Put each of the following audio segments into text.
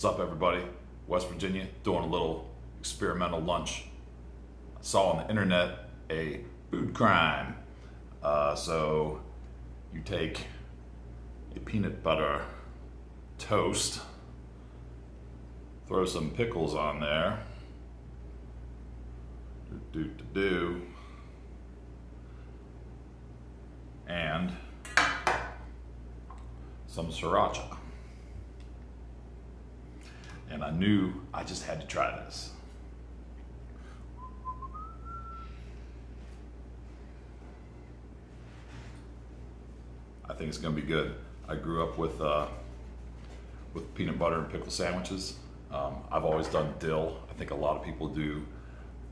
What's up, everybody? Wes Virginia doing a little experimental lunch. I saw on the internet a food crime. Uh, so you take a peanut butter toast, throw some pickles on there, do do do, do and some sriracha. And I knew I just had to try this. I think it's gonna be good. I grew up with uh, with peanut butter and pickle sandwiches. Um, I've always done dill. I think a lot of people do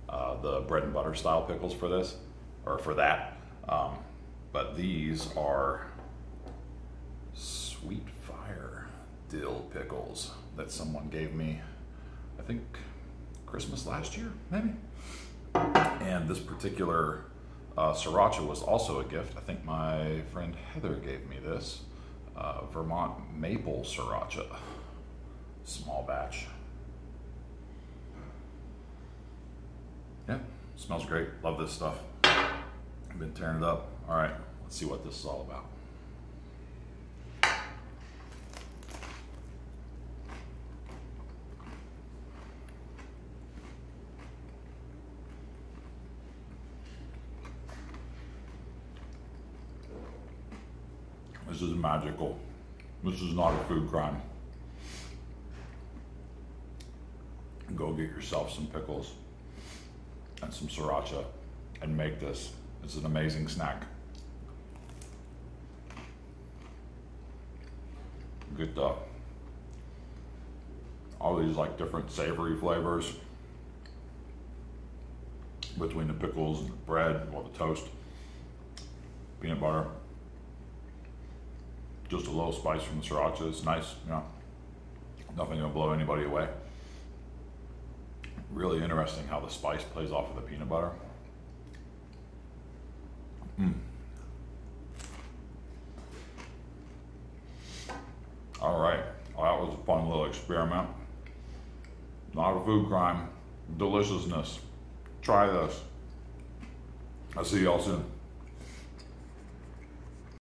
uh, the bread and butter style pickles for this, or for that. Um, but these are sweet fire dill pickles that someone gave me, I think Christmas last year, maybe. And this particular uh, sriracha was also a gift. I think my friend Heather gave me this uh, Vermont maple sriracha, small batch. Yeah, smells great. Love this stuff. I've been tearing it up. All right, let's see what this is all about. This is magical. This is not a food crime. Go get yourself some pickles and some sriracha and make this. It's an amazing snack. Get the all these like different savory flavors between the pickles and the bread or the toast, peanut butter. Just a little spice from the sriracha It's nice, you know. Nothing gonna blow anybody away. Really interesting how the spice plays off of the peanut butter. Mm. All right, well, that was a fun little experiment. Not a food crime, deliciousness. Try this. I'll see y'all soon.